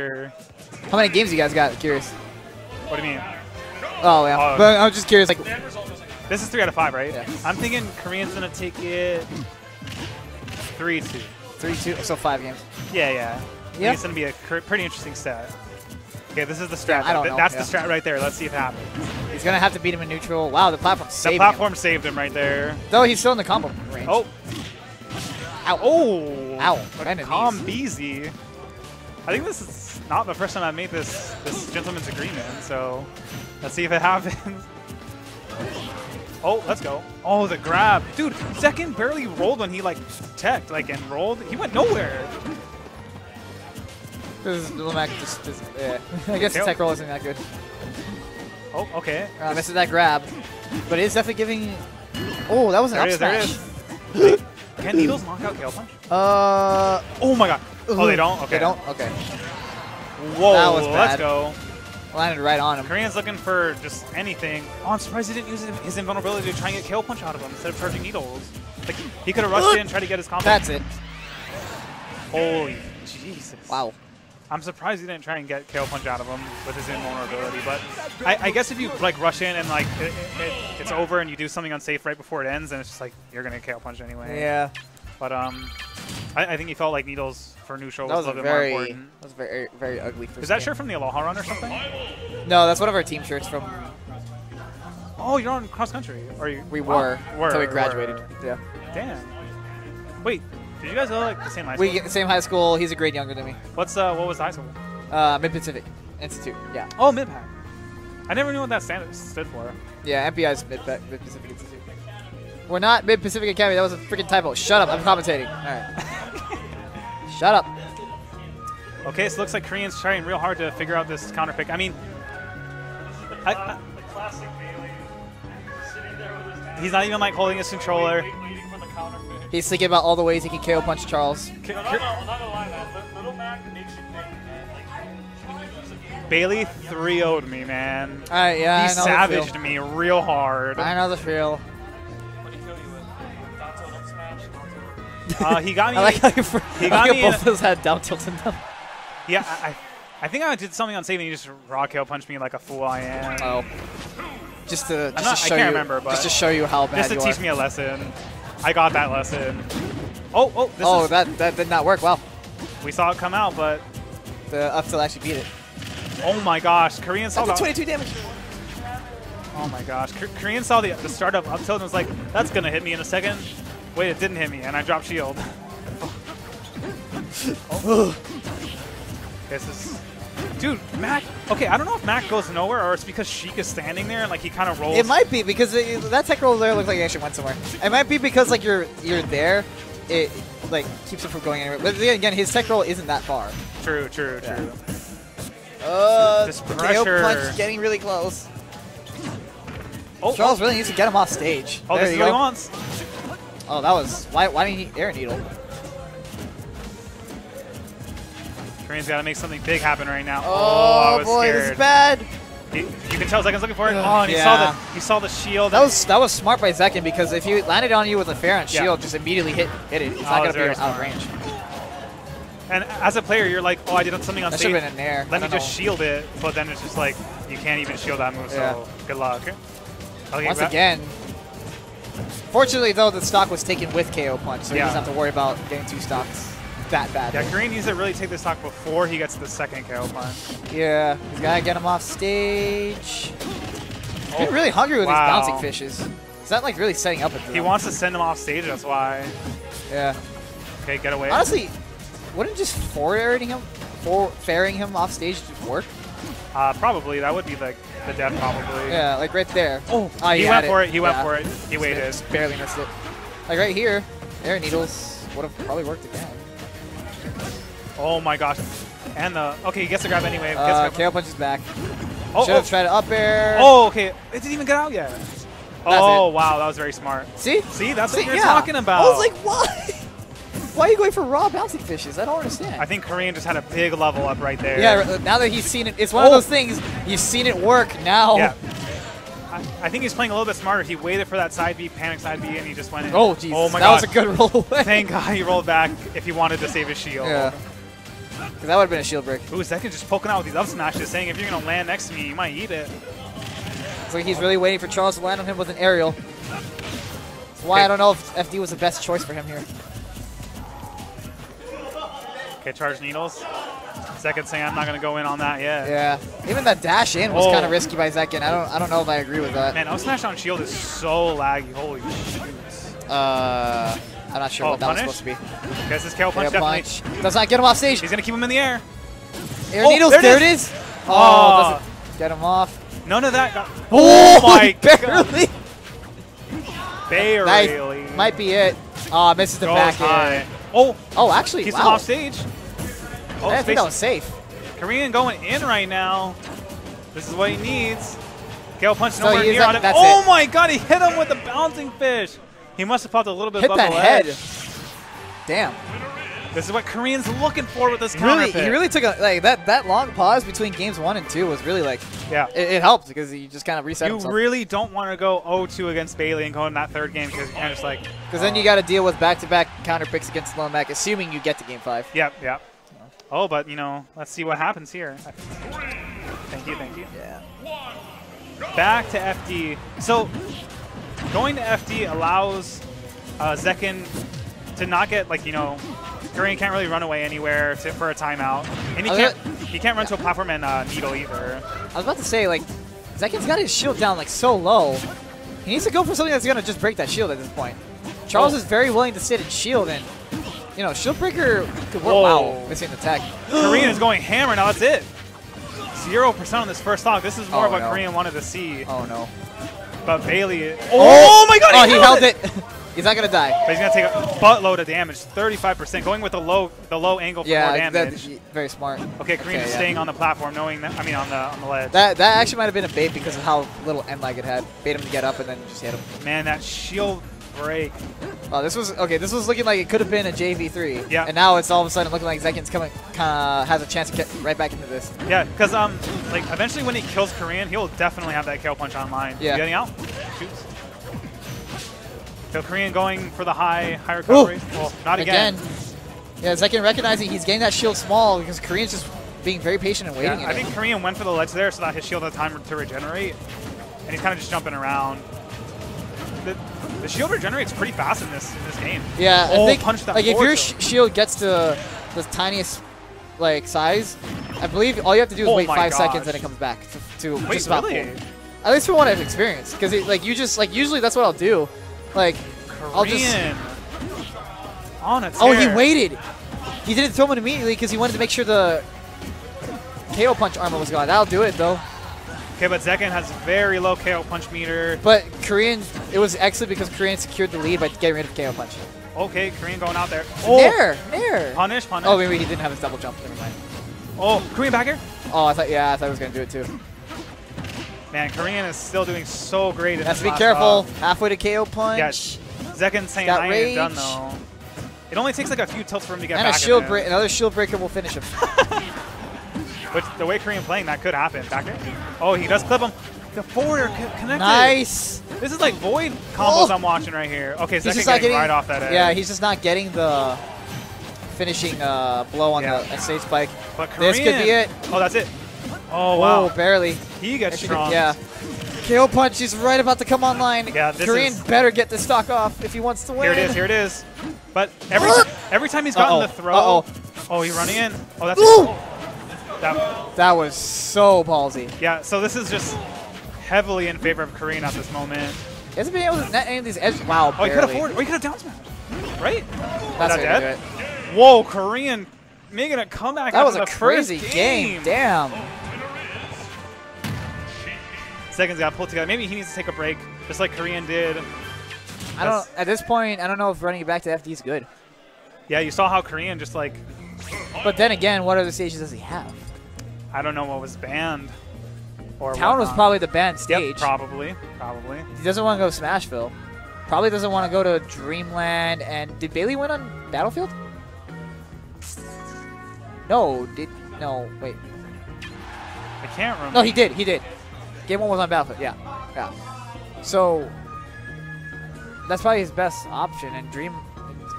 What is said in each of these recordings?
How many games you guys got? Curious. What do you mean? Oh yeah. Oh. But I'm just curious, like, This is three out of five, right? Yeah. I'm thinking Korean's gonna take it three two. three, two, so five games. Yeah, yeah. Yeah. It's gonna be a pretty interesting stat. Okay, this is the strat. I don't know, That's yeah. the strat right there. Let's see if it happens. He's gonna have to beat him in neutral. Wow, the platform The saved platform saved him right there. him. Though he's still in the combo range. Oh, Ow. oh, Ow. A Right in the calm Beezy. I think this is not the first time I've made this this gentleman's agreement. So let's see if it happens. Oh, let's go. Oh, the grab. Dude, Zekken barely rolled when he like teched, like and rolled. He went nowhere. This is Limac just, just yeah. I guess the tech roll isn't that good. Oh, okay. Uh, misses that grab, but it's definitely giving. Oh, that was an There up it is, there it smash. is. Can Needles knock out KO Punch? Uh, Oh my god. Oh, they don't? Okay. They don't. Okay. Whoa, That was let's go. Landed right on him. Korean's looking for just anything. Oh, I'm surprised he didn't use his invulnerability to try and get KO Punch out of him instead of charging Needles. Like, he could have rushed in and tried to get his combo. That's it. Holy Jesus. Wow. I'm surprised he didn't try and get KO punch out of him with his invulnerability. But I, I guess if you like rush in and like it, it, it, it's over and you do something unsafe right before it ends, then it's just like you're gonna KO punch anyway. Yeah. But um, I, I think he felt like needles for neutral That was, was a little bit very, more that was very, very ugly. First Is that game. shirt from the Aloha Run or something? No, that's one of our team shirts from. Oh, you're on cross country. Or you? We were were until we graduated. were. Yeah. Damn. Wait, did you guys go like the same high school? We get the same high school. He's a grade younger than me. What's uh what was the high school? Uh, Mid Pacific Institute. Yeah. Oh, Midpack. I never knew what that stand stood for. Yeah. MPI's Mid Mid Pacific Institute. We're not Mid Pacific Academy. That was a freaking typo. Shut up. I'm commentating. All right. Shut up. Okay, so it looks like Korean's trying real hard to figure out this counter pick. I mean, I, I, the classic Bailey, sitting there with his hands he's not even like holding his controller. wait- waiting for the counter pick. He's thinking about all the ways he can KO punch Charles. K- No, no, K- no, I'm not gonna lie, man. Li- Little Mac makes you think, man. Like, when you lose a game, Bailey 3 0'd me, man. All right. Yeah. he I know the savaged feel. me real hard. I know the feel. What do you kill you with? Down tilt, up smash, down tilt. Uh, he got me. I like how you, He got me both of us had down tilt in them. yeah, I, I, think I did something on save and he just rock KO punched me like a fool I am. Oh. Just to, just not- to I show can't you, remember, but- just to show you how bad just to teach are. me a lesson. I got that lesson. Oh, oh, this oh, is, that that did not work. Wow. we saw it come out, but The up tilt actually beat it. oh my gosh, Korean saw that. 22 damage. Oh my gosh, Korean saw the, the startup up tilt and was like, that's gonna hit me in a second. Wait, it didn't hit me, and I dropped shield. oh. This is, dude, Mac. Okay, I don't know if Mac goes nowhere or it's because Sheik is standing there and like he kind of rolls. It might be because it, that tech roll there looks like it actually went somewhere. It might be because like you're you're there, it like keeps him from going anywhere. But then again, his tech roll isn't that far. True, true, Yeah. true. Uh, This KO pressure. punch getting really close. Oh, Charles oh, really needs to get him off stage. oh there this is what go. he wants. Oh, that was why why didn't he air needle? Korean's got to make something big happen right now. Oh, oh I was boy, this is bad. He- you can tell Zekken's looking for it. Oh, and he saw the he saw the shield. That was that was smart by Zekken because if he landed on you with a fair and Yeah. shield, just immediately hit hit it. It's That not oh, gonna be out of range. And as a player, you're like, oh, I did something on That stage. been an air. I Let me don't just shield it, but then it's just like you can't even shield that move. So Yeah. good luck. Okay, Once again. Fortunately, though, the stock was taken with KO punch, so he doesn't have to worry about getting two stocks that bad. Yeah, Green needs to really take this stock before he gets the second KO punch. Yeah, he's gotta get him off stage. He's Oh, really hungry with wow. these bouncing fishes. Is that like really setting up? He wants to send him off stage. That's why. Yeah. Okay, get away. Honestly, wouldn't just forwarding him, for fairing him off stage just work? uh, probably that would be like the death. Probably. Yeah, like right there. Oh, Oh, he had went for it. He went Yeah. for it. He Just waited. Barely missed it. Like right here, air needles would have probably worked again. Oh my gosh. And the okay, he gets the grab anyway. Gets Uh, the- KO punch is back. oh, Should have oh, tried to up air. oh, okay. It didn't even get out yet. oh it. wow, that was very smart. See? See, that's See, what you're yeah. talking about. I was like, why? Why are you going for raw bouncing fishes? I don't understand. I think Korean just had a big level up right there. yeah, now that he's seen it, it's one Oh. of those things, you've seen it work now. Yeah. I, I think he's playing a little bit smarter. He waited for that side B, panic side B, and he just went in. Oh, Jesus. Oh my that god. was a good roll away. Thank God he rolled back if he wanted to save his shield. Yeah. Because that would have been a shield break. Ooh, Zekken just poking out with these up smashes, saying if you're gonna land next to me, you might eat it. It's like he's really waiting for Charles to land on him with an aerial. That's why Okay. I don't know if FD was the best choice for him here. Okay, charge needles. Zekken saying I'm not gonna go in on that yet. Yeah. Even that dash in was Oh. kind of risky by Zekken. I don't I don't know if I agree with that. Man, up smash on shield is so laggy. Holy shoot. Uh, I'm not sure Oh, what that punish? was supposed to be. Guess this KO punch punch. Does not get him off stage. He's gonna keep him in the air. Air Oh, needles. there it There it is. is. Oh. Oh, get him off. None of that. Got, Oh, my god. barely. Barely. Nice. Might be it. Oh, misses the Goes back high. air. Oh, Oh, actually, He's wow. off stage. Oh, I think that was safe. Korean going in right now. This is what he needs. KO punch So nowhere near on him. Oh it. my god, he hit him with the bouncing fish. He must have popped a little bit Hit above that the head. ledge. Damn. This is what Korean's looking for with this counter really, he really took a like that. That long pause between games one and two was really like yeah. it, it helped because he just kind of reset You himself. really don't want to go 0-2 against Bailey and go in that third game because you're kind of just like. Because then you oh. got to deal with back-to-back counter picks against Lone Mac, assuming you get to game five. Yep, yep. Oh, but you know, let's see what happens here. Thank you, thank you. Yeah. Back to FD. So, going to FD allows uh, Zekken to not get like you know, Korean can't really run away anywhere to, for a timeout, and he can't he can't run to a platform and uh, needle either. I was about to say like Zekken's got his shield down like so low. He needs to go for something that's gonna just break that shield at this point. Charles Oh. is very willing to sit and shield, and you know shield breaker could work. Wow, missing tech. Korean is going hammer now. That's it. Zero percent on this first stock. This is more Oh, of what no. Korean wanted to see. Oh no. But Bailey. Oh, Oh, my God! Oh, he held it. He's not gonna die. But he's gonna take a buttload of damage. 35%. Going with the low the low angle for more Yeah, damage. that's very smart. Okay, Korean is yeah. staying on the platform, knowing that. I mean, on the on the ledge. That that actually might have been a bait because of how little end lag it had. Bait him to get up and then just hit him. Man, that shield break. Oh, this was okay. This was looking like it could have been a JV3. Yeah. And now it's all of a sudden looking like Zekken's coming, kind of has a chance to get right back into this. Yeah, because um, like eventually when he kills Korean, he'll definitely have that KO punch online. Yeah. Getting out. Shoots. So Korean going for the high high recovery. Well, not again. Yeah, Zekken recognizing he's getting that shield small because Korean's just being very patient and Yeah, waiting. I in it. think Korean went for the ledge there so that his shield had time to regenerate, and he's kind of just jumping around. The, the shield regenerates pretty fast in this in this game. Yeah, Oh, I think punch that like if your sh shield gets to the tiniest like size, I believe all you have to do is Oh wait five gosh. seconds and it comes back to, to Wait, just about really? full. At least from what I've experienced, because like you just like usually that's what I'll do. Like I'll just on a oh he waited. He didn't throw him immediately because he wanted to make sure the KO punch armor was gone. That'll do it though. Okay, but Zekken has very low KO punch meter. But Korean, it was excellent because Korean secured the lead by getting rid of KO punch. Okay, Korean going out there. Oh, Nair, Nair. Punish, punish. Oh, maybe he didn't have his double jump. Never mind. Oh, Korean back here. Oh, I thought yeah, I thought he was gonna do it too. Man, Korean is still doing so great. In Has to be careful. Halfway to KO punch. Yeah, Zekken saying I ain't done though. It only takes like a few tilts for him to get and a back. in shield there. break. Another shield breaker will finish him. Which the way Korean playing, that could happen. Back there. Oh, he does clip him. The forwarder co- connected. nice. This is like void combos Oh. I'm watching right here. Okay, He's just not getting, right off that edge. Yeah, he's just not getting the finishing uh, blow on Yeah. the stage spike. But Korean, This could be it. Oh, that's it. Oh wow. Oh, barely. he gets strong. Yeah. KO punch is right about to come online. Yeah, this Korean is- better get this stock off if he wants to win. Here it is. Here it is. But every every time he's gotten Uh-oh. the throw. Uh-oh. Oh, he's running in. Oh, that's Ooh. it. That, That was so ballsy. yeah. So this is just heavily in favor of Korean at this moment. He hasn't been able to net any of these edges. Wow, Oh, he could have barely. forward. Oh, he could have down smash. Right? That's Not how you do dead? Whoa, Korean making a comeback. That was a crazy first game. Damn. Seconds got pulled together. Maybe he needs to take a break, just like Korean did. I don't. At this point, I don't know if running it back to FD is good. Yeah, you saw how Korean just like But then again, what other stages does he have? I don't know what was banned. Or Town was probably the banned stage. Yep, probably, probably. He doesn't want to go to Smashville. Probably doesn't want to go to Dreamland. And did Bailey win on Battlefield? No, did no wait. I can't remember. No, he did. He did. Game one was on Battlefield. Yeah, yeah. So that's probably his best option. And Dream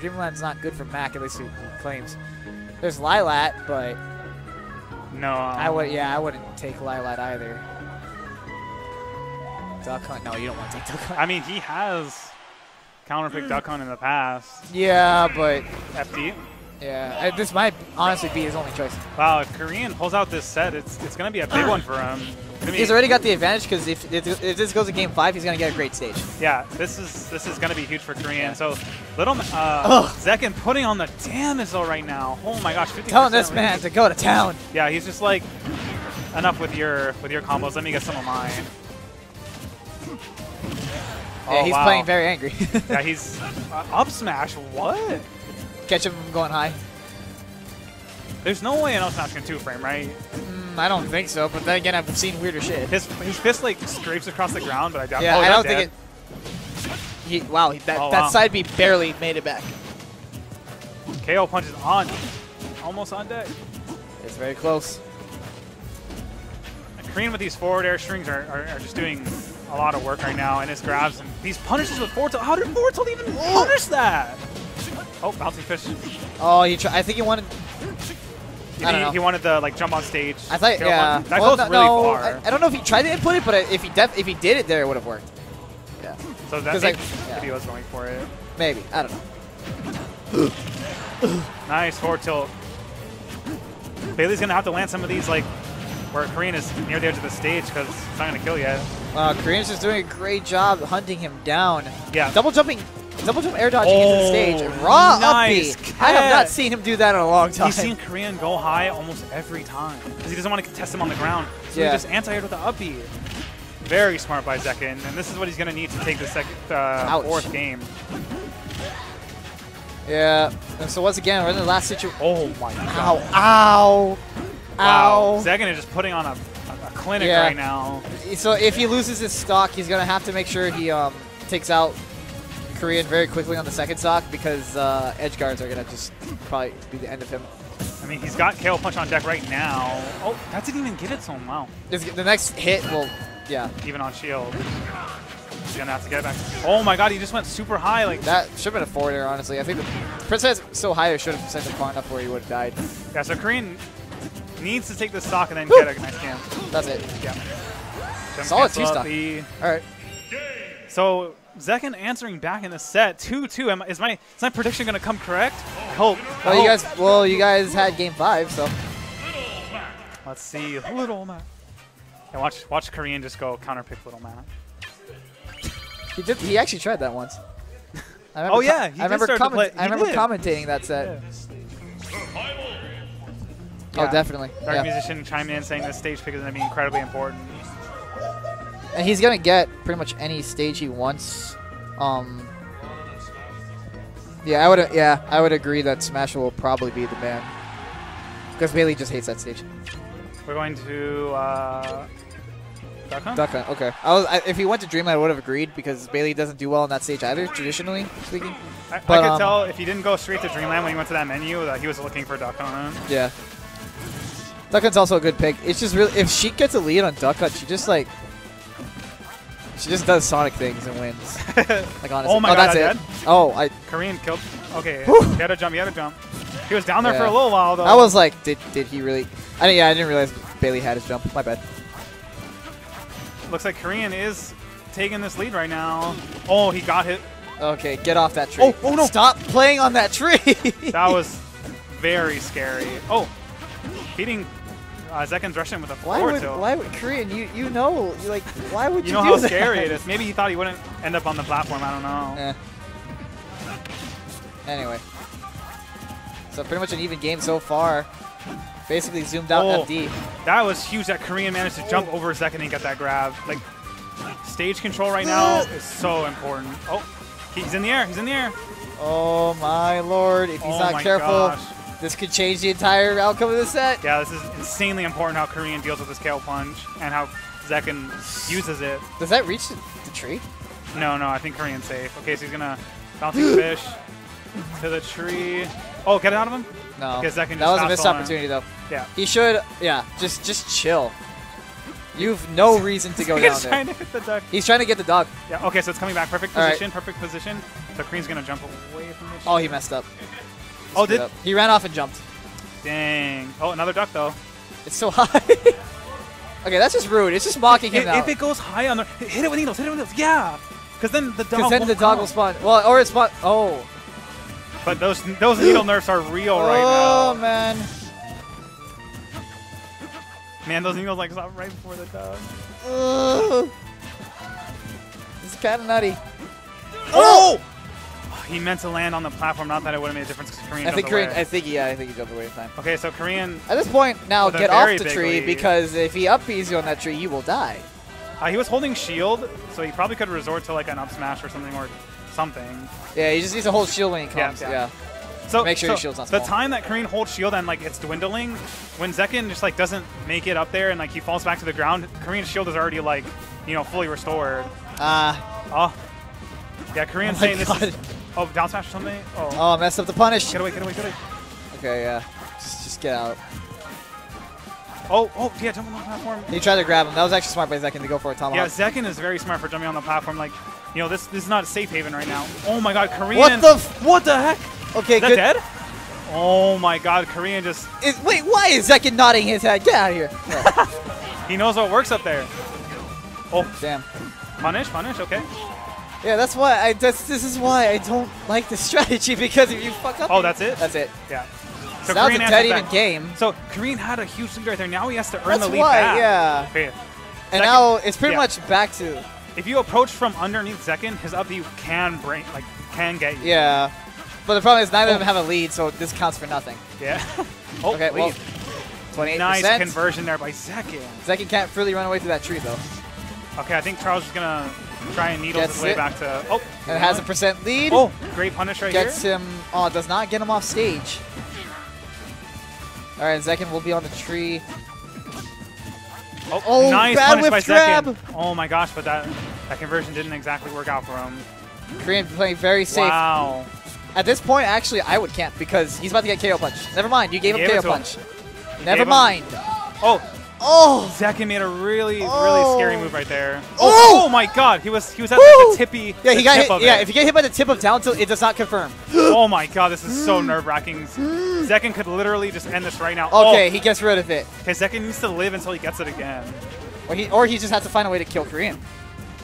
Dreamland's not good for Mac, at least he claims. There's Lylat, but No. I would. Yeah, I wouldn't take Lylat either. Duck Hunt. No, you don't want to take Duck Hunt. I mean, he has counterpicked Duck Hunt in the past. Yeah, but FD. yeah, I, this might honestly be his only choice. Wow, if Korean pulls out this set, it's it's gonna be a big one for him. Gonna be- He's already got the advantage because if, if if this goes to game five, he's gonna get a great stage. Yeah, this is this is gonna be huge for Korean. So little uh. Zekken putting on the damage though right now. Oh my gosh, 50 Telling this man to go to town. Yeah, he's just like enough with your with your combos. Let me get some of mine. Yeah, Oh, he's wow. playing very angry. Yeah, he's uh, up smash. What? Catch him going high. There's no way an smash can two frame, right? Mm, I don't think so, but then again, I've seen weirder shit. His his fist like scrapes across the ground, but I doubt. Yeah, oh, I don't think it. He, wow, he, that, Oh, that side B barely made it back. KO punches on, almost on deck. It's very close. Korean with these forward air strings are, are, are just doing a lot of work right now, and his grabs and these punishes with forward tilt. How did forward tilt even punish that? Oh, bouncy fish. Oh, he. Try, I think he wanted. He, I don't know. he wanted to like jump on stage. I thought, yeah. punch. That Well, goes no, really no, far. I, I don't know if he tried to input it, but if he def if he did it there, it would have worked. Yeah, so that's like, yeah. maybe he was going for it. maybe. I don't know. Nice forward tilt. Bailey's gonna have to land some of these like where Korean is near the edge of the stage because it's not gonna kill yet. Uh, Korean's just doing a great job hunting him down. Yeah. Double jumping, double jump air dodging into the Oh, stage. Raw nice up B. I have not seen him do that in a long time. He's seen Korean go high almost every time because he doesn't want to contest him on the ground. So Yeah. he just anti-aired with the up B. Very smart by Zekken, and this is what he's going to need to take the second, uh, fourth game. yeah. And so once again, we're in the last situation. Oh my Ow! god! Ow! Wow, Ow! Zekken is just putting on a, a, a clinic Yeah. right now. So if he loses his stock, he's gonna have to make sure he um, takes out Korean very quickly on the second stock because uh, edge guards are gonna just probably be the end of him. I mean, he's got KO punch on deck right now. Oh, that didn't even get it to him. Wow, the next hit will, yeah, even on shield. He's gonna have to get it back. Oh my god, he just went super high. Like that should have been a forward air. Honestly, I think the princess so high it should have sent him far enough where he would have died. yeah, so Korean needs to take the stock and then get a nice camp. That's it. Yeah. Jump Solid two-stock. the- All right. So Zekken answering back in the set, two two. Am, is my is my prediction gonna come correct? I hope. I Well, you hope. guys, well, you guys had game five, so Let's see, little Mac. Yeah, watch watch Korean just go counter pick little Mac. he did. He actually tried that once. I Oh, yeah, he I did remember start to comment- play- I remember did. commentating that set. Yeah. Oh, definitely. Dark yeah. musician chimed in saying this stage pick is gonna be incredibly important. And he's gonna get pretty much any stage he wants. Um. Yeah, I would. Yeah, I would agree that Smashville probably be the man. Because Bailey just hates that stage. We're going to uh, Duck Hunt? Duck Hunt. Okay. I was. I, if he went to Dreamland, I would have agreed because Bailey doesn't do well on that stage either, traditionally speaking. I, But, I could um, tell if he didn't go straight to Dreamland when he went to that menu that he was looking for Duck Hunt. Yeah. Duck Hunt's also a good pick. It's just really if she gets a lead on Duck Hunt, she just like she just does Sonic things and wins. Like honestly. Oh my oh, God, that's I it. did? Oh, I Korean killed. Okay, Whew. he had to jump. He had to jump. He was down there for a little while though. I was like, did did he really? I didn't, yeah, I didn't realize Bailey had his jump. My bad. Looks like Korean is taking this lead right now. Oh, he got hit. Okay, get off that tree. Oh, oh no. Stop playing on that tree. That was very scary. Oh, beating uh, Zekken's Russian with a why forward would tilt. why would Korean? You you know like why would you, you know do how that? scary it is. Maybe he thought he wouldn't end up on the platform. I don't know. Eh. Anyway, so pretty much an even game so far. Basically zoomed out Oh. FD. That was huge that Korean managed to jump over Zekken and get that grab. Like, stage control right now is so important. Oh, he's in the air. He's in the air. Oh my lord! If he's oh not my careful, gosh. This could change the entire outcome of the set. Yeah, this is insanely important how Korean deals with his KO punch and how Zekken uses it. Does that reach the, the tree? No, no, I think Korean's safe. Okay, so he's gonna bouncing fish to the tree. Oh, get it out of him? No. Okay, Zekken that was a missed opportunity though. Yeah. He should. Yeah. Just just chill. You've no reason to go down there. trying to hit the duck. He's trying to get the dog. Yeah, okay, so it's coming back. Perfect All right. position, perfect position. So Korean's gonna jump away from it. Oh, he messed up. Oh, did up. he ran off and jumped? Dang. Oh, another duck though. It's so high. okay, that's just rude. It's just mocking him If, now. if it goes high on the, hit it with needles. Hit it with needles. Yeah. Because then the dog. Because then won't the dog will spawn. Well, or it spawn. Oh. But those those needle nerfs are real right oh, now. oh man. Man, those needles like stop right before the dog. Ugh. It's kind of nutty. Oh! He meant to land on the platform. Not that it would have made a difference because Korean I think Korean. away. I think yeah. I think he jumped away in time. Okay, so Korean, At this point, now get off the tree lead. because if he up B's you on that tree, you will die. uh, he was holding shield, so he probably could resort to like an up smash or something or something. Yeah, he just needs to hold shield when he comes. yeah. Yeah. So Make sure so your shield's not small. The time that Korean holds shield and like it's dwindling, when Zekken just like doesn't make it up there and like he falls back to the ground, Korean's shield is already like, you know, fully restored. Ah. Oh. Yeah, Korean's Oh saying this is. Oh, down smash or something? Oh. oh, messed up the punish. Get away, get away, get away. Okay, yeah. Just, just get out. Oh, oh, yeah, jump on the platform. He tried to grab him. That was actually smart by Zekken to go for a Yeah, tomahawk. Zekken is very smart for jumping on the platform. Like, you know, this this is not a safe haven right now. Oh my god, Korean. What the f- What the heck? Okay, Is good. dead? Oh my god, Korean just. Is, wait, why is Zekken nodding his head? Get out of here. No. He knows what works up there. Oh, Damn. punish, punish, okay. Yeah, that's why I. That's, this is why I don't like this strategy because if you fuck up. Oh, that's it? That's it. Yeah. So that was a dead even game. So Korean had a huge lead right there. Now he has to earn That's the lead why, back. yeah. Okay. And Zekken- now it's pretty yeah. much back to. If you approach from underneath Zekken, his up you can bring like can get you. Yeah. But the problem is neither Oh. of them have a lead, so this counts for nothing. Yeah. oh, Okay, well, 28%. nice conversion there by Zekken. Zekken can't really run away through that tree, though. Okay, I think Charles is gonna try and needle Gets his way it. back to. Oh, And it has a percent lead. Oh, great punish right Gets here. him. Oh, does not get him off stage. All right, Zekken will be on the tree. Oh, Oh, nice bad punish by grab. Zekken. Oh my gosh, but that that conversion didn't exactly work out for him. Korean playing very safe. Wow. At this point, actually, I would camp because he's about to get KO punch. Never mind, you gave You him gave KO to him. punch. Never gave him- mind. Oh, Oh, Zekken made a really, really Oh. scary move right there. Oh. oh! Oh, my God, he was he was at Woo! the tippy. yeah, he got tip hit. Yeah, it. if you get hit by the tip of down tilt, it does not confirm. oh my God, this is so nerve wracking. Zekken could literally just end this right now. Oh. Okay, he gets rid of it. Oh, okay, Zekken needs to live until he gets it again. Or he, or he just has to find a way to kill Korean.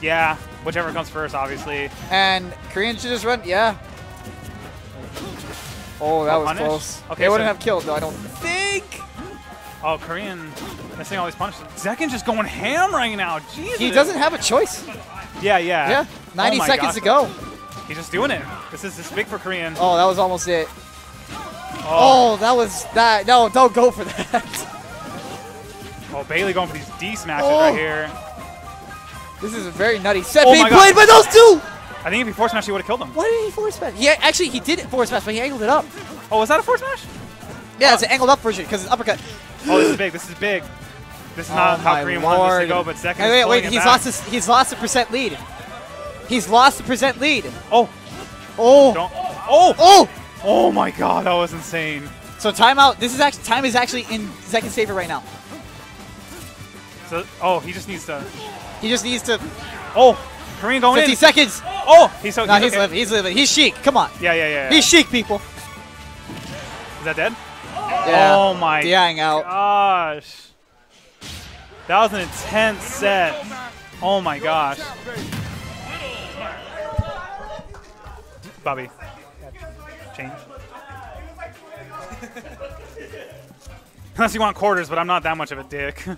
Yeah, whichever comes first, obviously. And Korean should just run. Yeah. Oh, that Oh, was punish? close. Okay, they wouldn't have killed, though, I don't think. Oh, Korean missing all these punishes. Zekken just going ham right now. Jesus. He doesn't have a choice. Yeah, yeah. Yeah. 90 Oh seconds gosh. to go. He's just doing it. This is this big for Korean. Oh, that was almost it. Oh, Oh, that was that. No, don't go for that. oh Bailey going for these D smashes Oh. right here. this is a very nutty set Oh being played by those two. I think if he force smash, he would have killed him. Why did he force smash? Yeah, actually, he did force smash, but he angled it up. Oh, was that a force smash? Yeah, it's an angled up version because it's uppercut. Oh, this is big. This is big. This is not Oh how my Korean wanted this to go, but second. Hey, wait, wait, he's lost his, he's lost the percent lead. He's lost a percent lead. Oh, Oh, don't. Oh, oh. oh my God, that was insane. So timeout. This is actually time is actually in second favor right now. So, oh, he just needs to. He just needs to Oh, Korean going 50 in. seconds. Oh, he's so. No, he's okay. living. He's living. He's chic. Come on. Yeah, yeah, yeah. yeah. He's chic, people. Is that dead? Yeah. Oh my out. gosh. That was an intense set. Oh my gosh. Bobby. Change. Unless you want quarters, but I'm not that much of a dick.